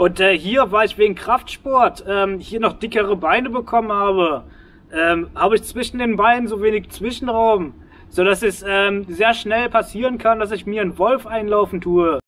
Und äh, hier, weil ich wegen Kraftsport ähm, hier noch dickere Beine bekommen habe, ähm, habe ich zwischen den Beinen so wenig Zwischenraum, so dass es ähm, sehr schnell passieren kann, dass ich mir einen Wolf einlaufen tue.